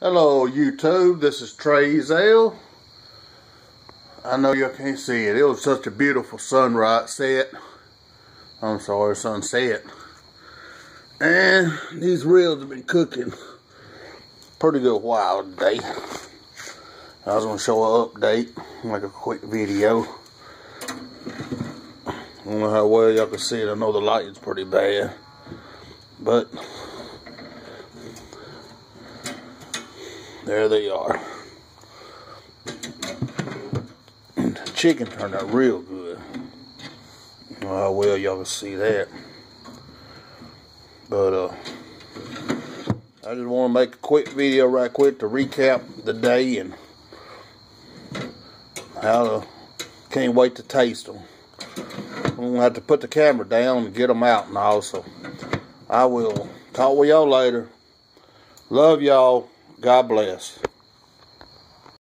Hello YouTube, this is Trey Zale. I know y'all can't see it. It was such a beautiful sunrise set. I'm sorry, sunset. And these reels have been cooking pretty good while today. I was to show an update, like a quick video. I don't know how well y'all can see it. I know the lighting's pretty bad. But there they are. And the chicken turned out real good. Oh well, y'all can see that. But uh, I just want to make a quick video right quick to recap the day and how to, can't wait to taste them. I'm gonna have to put the camera down and get them out and also. I will talk with y'all later. Love y'all. God bless.